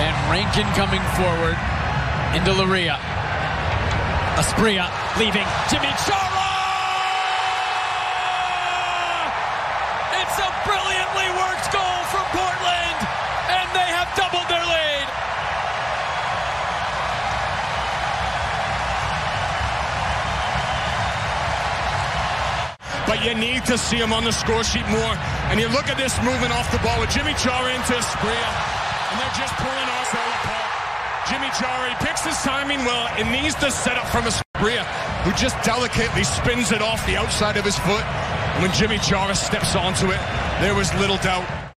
Van Rankin coming forward into Loría. Asprilla leaving. Yimmi Chara! It's a brilliantly worked goal from Portland, and they have doubled their lead. but you need to see him on the score sheet more. And you look at this movement off the ball with Yimmi Chara into Asprilla, and they're just pulling off all apart. Yimmi Chara, he picks his timing well, and needs the setup from Asprilla, who just delicately spins it off the outside of his foot. When Yimmi Chara steps onto it, there was little doubt